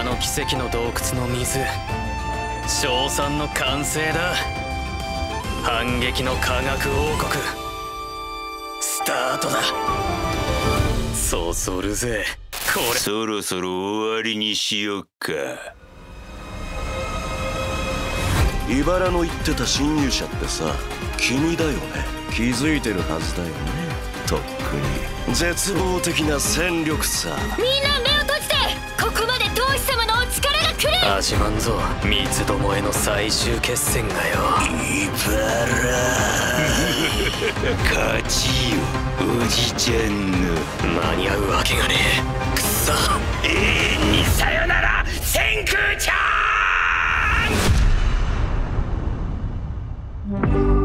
あの奇跡の洞窟の水称賛の完成だ。反撃の科学王国スタートだ。そそるぜ。これ。そろそろ終わりにしよっか。茨の言ってた侵入者ってさ君だよね。気づいてるはずだよね。とっくに。絶望的な戦力さみんな目を閉じ始まんぞ三つどもえの最終決戦がよ。茨勝ちよおじちゃんの間に合うわけがねえ。くそ。永遠にさよなら千空ちゃん